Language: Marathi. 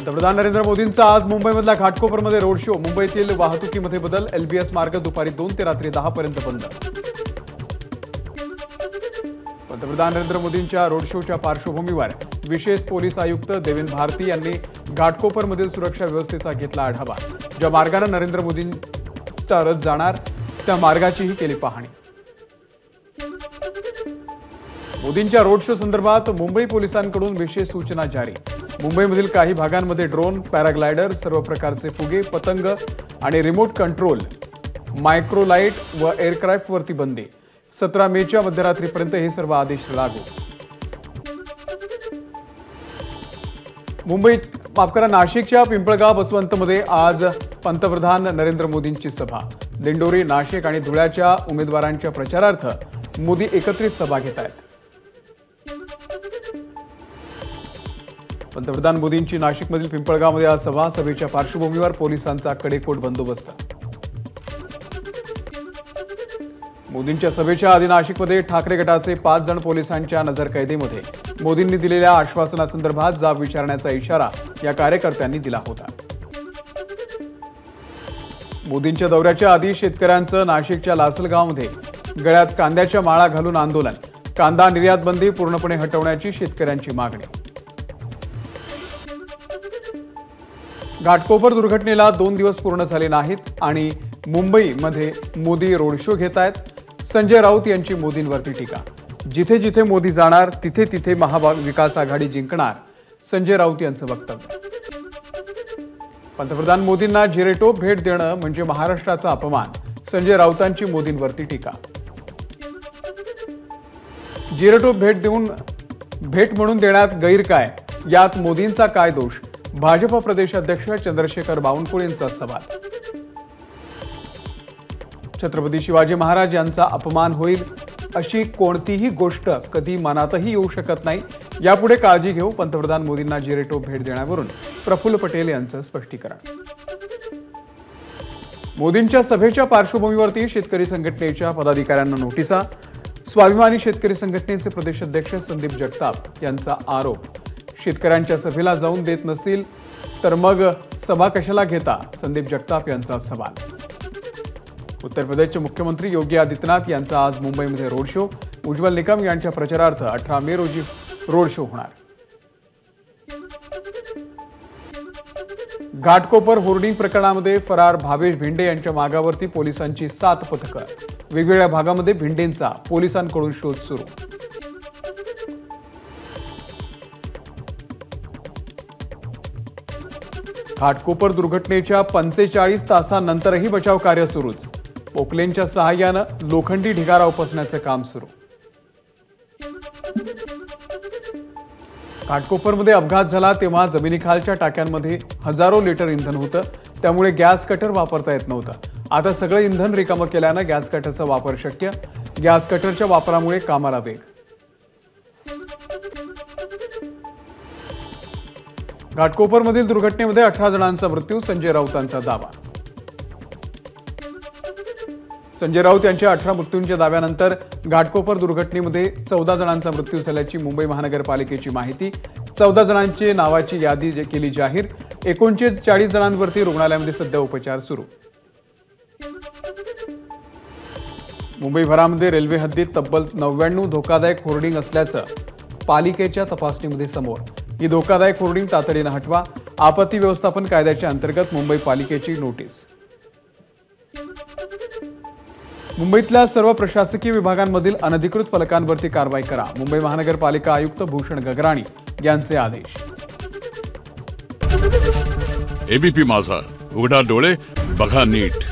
पंतप्रधान नरेंद्र मोदींचा आज मुंबईमधल्या घाटकोपरमध्ये रोड शो. मुंबईतील वाहतुकीमध्ये बदल एलबीएस मार्ग दुपारी दोन ते रात्री दहा पर्यंत बंद. पंतप्रधान नरेंद्र मोदींच्या रोड शोच्या पार्श्वभूमीवर विशेष पोलीस आयुक्त देवेंद्र भारती यांनी घाटकोपरमधील सुरक्षा व्यवस्थेचा घेतला आढावा. ज्या मार्गाने नरेंद्र मोदींचा रथ जाणार त्या मार्गाचीही केली पाहणी. मोदींच्या रोड शो संदर्भात मुंबई पोलिसांकडून विशेष सूचना जारी. मुंबईमधील काही भागांमध्ये ड्रोन पॅराग्लायडर सर्व प्रकारचे फुगे पतंग आणि रिमोट कंट्रोल मायक्रोलाईट व एअरक्राफ्टवरती बंदी. सतरा मेच्या मध्यरात्रीपर्यंत हे सर्व आदेश लागू. मुंबईत माफ करा नाशिकच्या पिंपळगाव बसवंतमध्ये आज पंतप्रधान नरेंद्र मोदींची सभा. दिंडोरी नाशिक आणि धुळ्याच्या उमेदवारांच्या प्रचारार्थ मोदी एकत्रित सभा घेत आहेत पंतप्रधान मोदींची नाशिकमधील पिंपळगावमध्ये आज सभा सभेच्या पार्श्वभूमीवर पोलिसांचा कडेकोट बंदोबस्त. मोदींच्या सभेच्या आधी नाशिकमध्ये ठाकरे गटाचे पाच जण पोलिसांच्या नजरकैदेमध्ये. मोदींनी दिलेल्या आश्वासनासंदर्भात जाब विचारण्याचा इशारा या कार्यकर्त्यांनी दिला होता. मोदींच्या दौऱ्याच्या आधी शेतकऱ्यांचं नाशिकच्या लासलगावमध्ये गळ्यात कांद्याच्या माळा घालून आंदोलन. कांदा निर्यात बंदी पूर्णपणे हटवण्याची शेतकऱ्यांची मागणी. घाटकोपर दुर्घटनेला दोन दिवस पूर्ण झाले नाहीत आणि मुंबईमध्ये मोदी रोड शो घेत आहेत. संजय राऊत यांची मोदींवरती टीका. जिथे जिथे मोदी जाणार तिथे तिथे महाविकास आघाडी जिंकणार संजय राऊत यांचं वक्तव्य. पंतप्रधान मोदींना जिरेटोप भेट देणं म्हणजे महाराष्ट्राचा अपमान संजय राऊतांची मोदींवरती टीका. जिरेटोप भेट देऊन भेट म्हणून देण्यात गैर काय यात मोदींचा काय दोष? भाजप प्रदेशाध्यक्ष चंद्रशेखर बावनकुळेंचा सवाल. छत्रपती शिवाजी महाराज यांचा अपमान होईल अशी कोणतीही गोष्ट कधी मनातही येऊ शकत नाही. यापुढे काळजी घेऊ पंतप्रधान मोदींना जिरेटोप भेट देण्यावरून. प्रफुल्ल पटेल यांचं स्पष्टीकरण. मोदींच्या सभेच्या पार्श्वभूमीवरती शेतकरी संघटनेच्या पदाधिकाऱ्यांना नोटिसा. स्वाभिमानी शेतकरी संघटनेचे प्रदेशाध्यक्ष संदीप जगताप यांचा आरोप. शेतकऱ्यांच्या सभेला जाऊन देत नसतील तर मग सभा कशाला घेता? संदीप जगताप यांचा सवाल. उत्तर प्रदेशचे मुख्यमंत्री योगी आदित्यनाथ यांचा आज मुंबईमध्ये रोड शो. उज्ज्वल निकम यांच्या प्रचारार्थ अठरा मे रोजी रोड शो होणार. घाटकोपर होर्डिंग प्रकरणामध्ये फरार भावेश भिंडे यांच्या मागावरती पोलिसांची सात पथकं. वेगवेगळ्या भागामध्ये भिंडेंचा पोलिसांकडून शोध सुरू. घाटकोपर दुर्घटनेच्या पंचेचाळीस तासांनंतरही बचाव कार्य सुरूच. पोकलेनच्या सहाय्यानं लोखंडी ढिगारा उपसण्याचं काम सुरू. घाटकोपरमध्ये अपघात झाला तेव्हा जमिनीखालच्या टाक्यांमध्ये हजारो लिटर इंधन होतं. त्यामुळे गॅस कटर वापरता येत नव्हतं. आता सगळं इंधन रिकामं केल्यानं गॅस कटरचा वापर शक्य. गॅस कटरच्या वापरामुळे कामाला वेग. घाटकोपरमधील दुर्घटनेमध्ये अठरा जणांचा मृत्यू संजय राऊतांचा दावा. संजय राऊत यांच्या अठरा मृत्यूंच्या दाव्यानंतर घाटकोपर दुर्घटनेमध्ये चौदा जणांचा मृत्यू झाल्याची मुंबई महानगरपालिकेची माहिती. चौदा जणांची नावाची यादी जे- केली जाहीर. एकोणशे चाळीस जणांवरती रुग्णालयामध्ये सध्या उपचार सुरू. मुंबईभरामध्ये रेल्वे हद्दीत तब्बल नव्याण्णव धोकादायक होर्डिंग असल्याचं पालिकेच्या तपासणीमध्ये समोर. ही धोकादायक होर्डिंग तातडीनं हटवा. आपत्ती व्यवस्थापन कायद्याच्या अंतर्गत मुंबई पालिकेची नोटीस. मुंबईतल्या सर्व प्रशासकीय विभागांमधील अनधिकृत फलकांवरती कारवाई करा. मुंबई महानगरपालिका आयुक्त भूषण गगराणी यांचे आदेश. एबीपी माझा. उघडा डोळे बघा नीट.